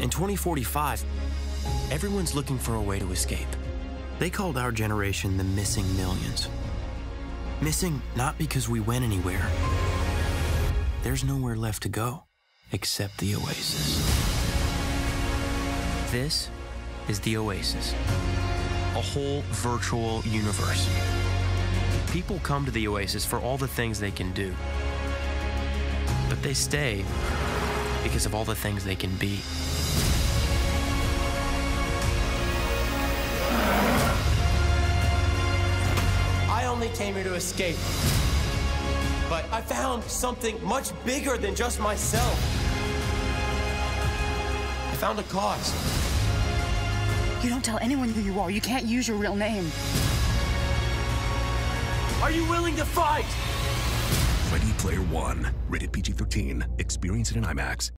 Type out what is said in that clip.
In 2045, everyone's looking for a way to escape. They called our generation the missing millions. Missing not because we went anywhere. There's nowhere left to go except the Oasis. This is the Oasis, a whole virtual universe. People come to the Oasis for all the things they can do, but they stay because of all the things they can be. I only came here to escape. But I found something much bigger than just myself. I found a cause. You don't tell anyone who you are. You can't use your real name. Are you willing to fight? Player One. Rated PG 13. Experience it in IMAX.